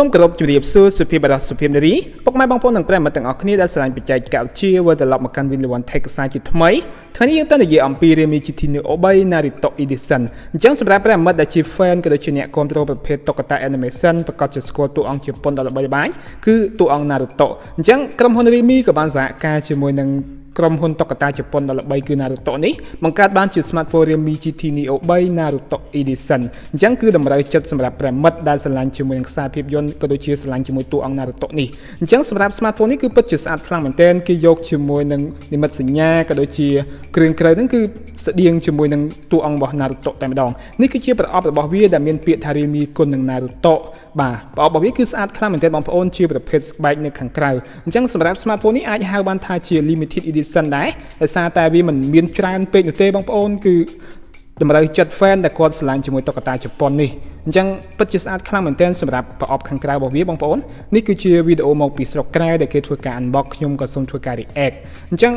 សូមគោរពជម្រាបសួរសុភាពបរិសុភាពនារីពុកម៉ែបងប្អូននិងប្រិយមិត្តទាំងអស់គ្នាដែលស្រឡាញ់បច្ចេកវិទ្យាវិលត្រឡប់មកកាន់ Win One Tech សាជាថ្មីថ្ងៃនេះយើងទៅនិយាយអំពី Realme GT Neo 3 Naruto Edition អញ្ចឹងសម្រាប់ប្រិយមិត្តដែលជា fan ក៏ដូចជាអ្នកគ្រប់គ្រងប្រភេទតុក្កតា animation ប្រកាសជាស្គាល់តួអង្គជប៉ុនដ៏ល្បីល្បាញគឺតួអង្គ Naruto អញ្ចឹងក្រុមហ៊ុន Realme ក៏បានសហការជាមួយនឹង ក្រុមហ៊ុនតុក្កតាជប៉ុនដ៏ល្បីគឺ Naruto នេះបង្កើតបានជា smartphone Realme GT Neo 3 Naruto Edition អញ្ចឹងគឺតម្រូវចិត្តសម្រាប់ប្រិមិត្តដែលស្រឡាញ់ជាមួយនឹងខ្សែភាពយន្តក៏ដូចជាស្រឡាញ់ជាមួយតួអង្គ Naruto នេះអញ្ចឹងសម្រាប់ smartphone នេះគឺពិតជាស្អាតខ្លាំងមែនទែនគេយកជាមួយនឹងនិមិត្តសញ្ញាក៏ដូចជាគ្រឿងក្រៅហ្នឹងគឺស្តៀងជាមួយនឹងតួអង្គរបស់ Naruto តែម្ដងនេះគឺជាប្រអប់របស់វាដែលមានពាក្យថា Realme គុណនឹង Naruto បាទប្រអប់របស់វាគឺស្អាតខ្លាំងមែនទែនបងប្អូនជាប្រភេទស្បែកនៅខាងក្រៅអញ្ចឹងសម្រាប់ smartphone នេះអាចហៅបានថាជា limited edition ដែរដោយសារតែវាមិនមានច្រើនពេកនោះទេបងប្អូនគឺតម្រូវចិត្ត fan ដែលគាត់ស្រឡាញ់ជាមួយតុក្កតាជប៉ុននេះអញ្ចឹងពិតជាស្អាតខ្លាំងមែនទែនសម្រាប់ប្រអប់ខាងក្រៅរបស់វាបងប្អូននេះគឺជាវីដេអូមកពីស្រុកក្រៅដែលគេធ្វើការ unbox ខ្ញុំក៏សូមធ្វើការ react អញ្ចឹង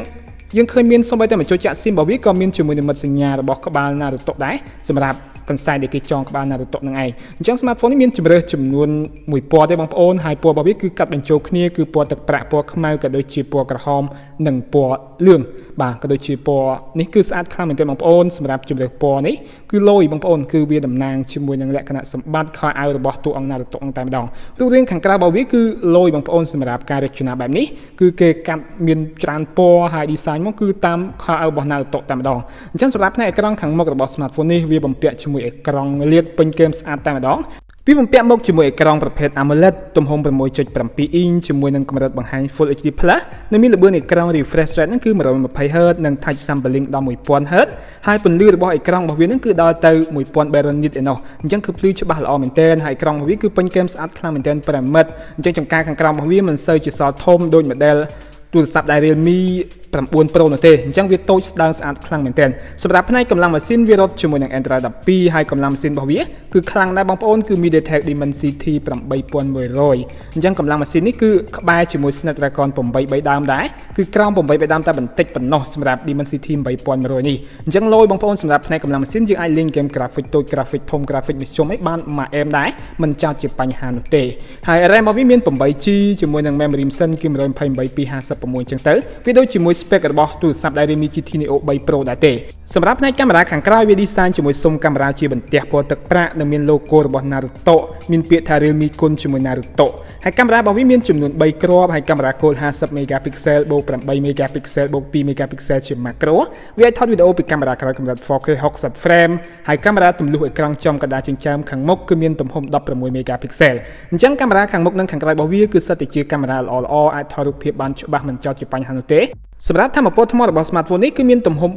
យើងឃើញមានសូម្បីតែបញ្ចូលចាក់ស៊ីមរបស់វាក៏មានជាមួយនិមិត្តសញ្ញារបស់ក្បាល Naruto ដែរសម្រាប់កន្សែងដែលគេចងក្បាល Naruto នឹងឯងអញ្ចឹង smartphone នេះមានជម្រើសចំនួនមួយពណ៌ទេបងប្អូនហើយពណ៌របស់វាគឺកាត់បញ្ចូលគ្នាគឺពណ៌ទឹកប្រាក់ពណ៌ខ្មៅក៏ដូចជាពណ៌ក្រហម និងពណ៌លឿងបាទក៏ដូចជាពណ៌នេះគឺស្អាតខ្លាំងមែនទែនបងប្អូនសម្រាប់ជម្រើសពណ៌នេះគឺលយបងប្អូនគឺវាតំណាងជាមួយនឹងលក្ខណៈសម្បត្តិខោអាវរបស់តួអង្គ Naruto តែម្ដងរូបរាងខាងក្រៅរបស់វាគឺលយបងប្អូនសម្រាប់ការរចនាបែបនេះគឺគេកាត់មានច្រើនពណ៌ហើយ design មកគឺតាមខោអាវរបស់ Naruto តែម្ដងអញ្ចឹងសម្រាប់ផ្នែកអេក្រង់ខាងមុខរបស់ smartphone នេះវាបំពាក់ជាមួយអេក្រង់លាតពេញគែមស្អាតតែម្ដងវាបំពាក់មកជាមួយអេក្រង់ប្រភេទ AMOLED ទំហំ6.7អ៊ីងជាមួយនឹងកម្រិតបង្ហាញ Full HD+ និងមានល្បឿនអេក្រង់ refresh rate ហ្នឹងគឺ 120Hz និង touch sampling ដល់ 1000Hz ហើយពន្លឺរបស់អេក្រង់របស់វាហ្នឹងគឺដល់ទៅ1000 Baron nit ឯណោះអញ្ចឹងគឺភ្លឺច្បាស់ល្អមែនទែនហើយអេក្រង់របស់វាគឺពេញគែមស្អាតខ្លាំងមែនទែន5មិត្តអញ្ចឹងចង្ការខាងក្រោមរបស់វាមិនសូវជាសល់ធំដូច model ទូរស័ព្ទដែល Realme 9 Pro នោះទេអញ្ចឹងវាតូចស្ដើងស្អាតខ្លាំងមែនទែនសម្រាប់ផ្នែកកម្លាំងម៉ាស៊ីនវារត់ជាមួយនឹង Android 12ហើយកម្លាំងម៉ាស៊ីនរបស់វាគឺខ្លាំងដែរបងប្អូនគឺ MediaTek Dimensity 8100អញ្ចឹងកម្លាំងម៉ាស៊ីននេះគឺក្បែរជាមួយ Snapdragon 8 3ដើមដែរគឺក្រោម8 3ដើមតែបន្តិចប៉ុណ្ណោះសម្រាប់ Dimensity 8100នេះអញ្ចឹងលយបងប្អូនសម្រាប់ផ្នែកកម្លាំងម៉ាស៊ីនយើងអាចលេងហ្គេម graphic តូច graphic ធំ graphic មធ្យមអីបានមួយអែមដែរមិនចោតជាបញ្ហានោះទេហើយ RAM របស់វាមាន 8G ជាមួយនឹង memory ម៉ាស៊ីនគឺ 128 256 អញ្ចឹងទៅវាដូចជាមួយ spec របស់ទូរស័ព្ទ Redmi GT Neo 3 Pro ដែរទេសម្រាប់ផ្នែកកាមេរ៉ាខាងក្រោយវា design ជាមួយស៊ុមកាមេរ៉ាជាបន្ទះពណ៌ទឹកប្រាក់និងមាន logo របស់ Naruto មានពាក្យថា Realme គុណជាមួយ Naruto ហើយកាមេរ៉ារបស់វាមានចំនួន3គ្រាប់ហើយកាមេរ៉ា Gold 50 megapixel បូក8 megapixel បូក2 megapixel ជា macro វាអាចថតវីដេអូពីកាមេរ៉ាក្រោយកម្រិត 4K 60 frame ហើយកាមេរ៉ាទម្លុះអេក្រង់ចំកណ្ដាលចិញ្ចើមខាងមុខគឺមានទំហំ16 megapixel អញ្ចឹងកាមេរ៉ាខាងមុខនិងខាងក្រោយរបស់វាគឺសិតតែជាកាមេរ៉ាល្អៗអាចថតរូបភាពបានច្បាស់មិនចោតជាបញ្ហានោះទេ សម្រាប់ធម្មពលថ្មរបស់ smartphone នេះគឺមានទំហំ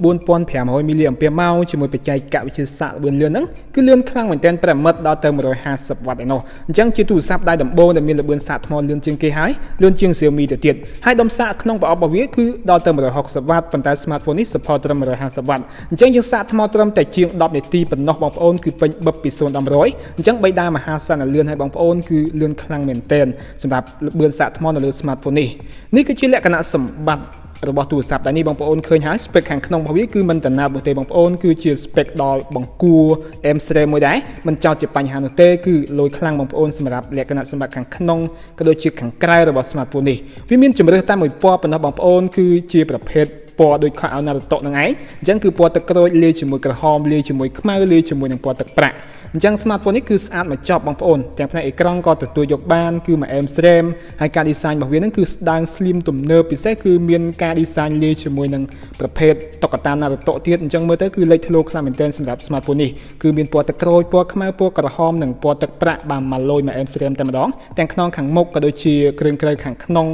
4500 mAh ជាមួយបច្ចេកវិទ្យាសាកល្បឿនលឿនហ្នឹងគឺលឿនខ្លាំងមែនទែន5មិត្តដល់ទៅ 150វ៉ាត់ឯណោះអញ្ចឹងជាទូរស័ព្ទដៃដំបូងដែលមានល្បឿនសាកថ្មលឿនជាងគេហើយលឿនជាង Xiaomi ទៅទៀតហើយដុំសាកក្នុងប្រអប់របស់វាគឺដល់ទៅ 160វ៉ាត់ប៉ុន្តែ smartphone នេះ support ត្រឹម 150វ៉ាត់អញ្ចឹងយើងសាកថ្មត្រឹមតែជាង10នាទីប៉ុណ្ណោះបងប្អូនគឺពេញបឹបពី0ដល់100អញ្ចឹងបីដាមហាសានលឿនហើយបងប្អូនគឺលឿនខ្លាំងមែនទែនសម្រាប់ល្បឿនសាកថ្មនៅលើ smartphone នេះនេះគឺជាលក្ខណៈសម្បត្តិ របស់ទូរស័ព្ទដែលនេះបងប្អូនឃើញហើយ spec ខាងក្នុងរបស់វាគឺមិនតំណាប់នោះទេបងប្អូនគឺជា spec ដល់បង្គួរ M Series មួយដែរមិនចោតជាបញ្ហានោះទេគឺលយខ្លាំងបងប្អូនសម្រាប់លក្ខណៈសម្បត្តិខាងក្នុងក៏ដូចជាខាងក្រៅរបស់ smartphone នេះវាមានជម្រើសតែមួយពណ៌ប៉ុណ្ណោះបងប្អូនគឺជាប្រភេទ ពណ៌ដូចខោអាវ Naruto នឹងឯងអញ្ចឹងគឺពណ៌ទឹកក្រូចលាយជាមួយក្រហមលាយជាមួយខ្មៅលាយជាមួយនឹងពណ៌ទឹកប្រាក់អញ្ចឹង smartphone នេះគឺស្អាតមកចប់បងប្អូនទាំងផ្នែកអេក្រង់ក៏ទទួលយកបានគឺមួយអែមស្រែមហើយការ design របស់វានឹងគឺស្ដើង slim ទំនើបពិសេសគឺមានការ design លាយជាមួយនឹងប្រភេទតុក្កតា Naruto ទៀតអញ្ចឹងមើលទៅគឺលេចធ្លោខ្លាំងមែនទែនសម្រាប់ smartphone នេះគឺមានពណ៌ទឹកក្រូចពណ៌ខ្មៅពណ៌ក្រហមនិងពណ៌ទឹកប្រាក់បានមកលយមួយអែមស្រែមតែម្ដងទាំងខ្នងខាងមុខក៏ដូចជាគ្រឿងក្រៅខាងក្នុង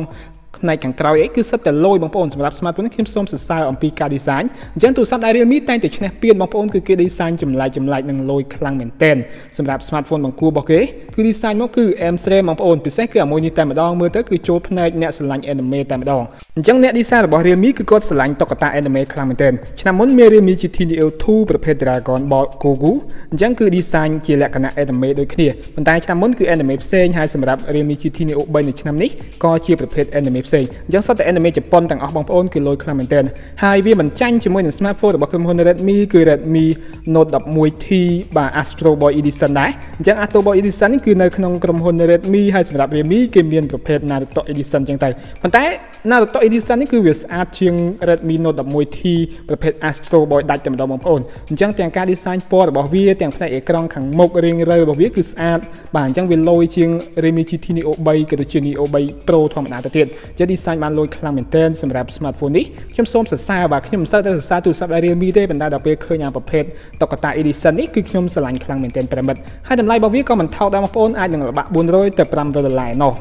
ផ្នែកខាងក្រោយអីគឺសិតតែលយបងប្អូនសម្រាប់ smartphone នេះខ្ញុំសូមសរសើរអំពីការ design អញ្ចឹងទូរស័ព្ទដែល Realme តែងតែឈ្នះពានបងប្អូនគឺគេ design ចម្លែកចម្លែកនិងលយខ្លាំងមែនទែនសម្រាប់ smartphone បង្គួររបស់គេគឺ design មកគឺ M Series បងប្អូនពិសេសគឺអាមួយនេះតែម្ដងមើលទៅគឺចូលផ្នែកអ្នកស្រឡាញ់ anime តែម្ដងអញ្ចឹងអ្នក design របស់ Realme គឺគាត់ស្រឡាញ់តុក្កតា anime ខ្លាំងមែនទែនឆ្នាំមុនមាន Realme GT Neo 2ប្រភេទ Dragon Ball Goku អញ្ចឹងគឺ design ជាលក្ខណៈ anime ដូចគ្នាប៉ុន្តែឆ្នាំមុនគឺ anime ផ្សេងហើយសម្រាប់ Realme GT Neo 3នៅឆ្នាំនេះក៏ជាប្រភេទ anime anime ផ្សេងអញ្ចឹងសុទ្ធតែ anime ជប៉ុនទាំងអស់បងប្អូនគឺលយខ្លាំងមែនទែនហើយវាមិនចាញ់ជាមួយនឹង smartphone របស់ក្រុមហ៊ុន Redmi គឺ Redmi Note 11T បាទ Astro Boy Edition ដែរអញ្ចឹង Astro Boy Edition នេះគឺនៅក្នុងក្រុមហ៊ុន Redmi ហើយសម្រាប់ Redmi គេមានប្រភេទ Naruto Edition អញ្ចឹងទៅប៉ុន្តែ Naruto Edition នេះគឺវាស្អាតជាង Redmi Note 11T ប្រភេទ Astro Boy ដាច់តែម្ដងបងប្អូនអញ្ចឹងទាំងការ design ពណ៌របស់វាទាំងផ្នែកអេក្រង់ខាងមុខរៀងរើរបស់វាគឺស្អាតបាទអញ្ចឹងវាលយជាង Redmi GT Neo 3ក៏ដូចជា Neo 3 Pro ធម្មតាទៅទៀតជា design បានលយខ្លាំងមែនទែនសម្រាប់ smartphone នេះខ្ញុំសូមសរសើរបាទខ្ញុំមិនសូវតែសរសើរទូរស័ព្ទ Realme ទេប៉ុន្តែដល់ពេលឃើញអាប្រភេទតុក្កតា Edition នេះគឺខ្ញុំស្រឡាញ់ខ្លាំងមែនទែនប្រិមិត្តហើយតម្លៃរបស់វាក៏មិនថោកដែរបងប្អូនអាចនឹងល្បាក់400ទៅ500ដុល្លារណោះ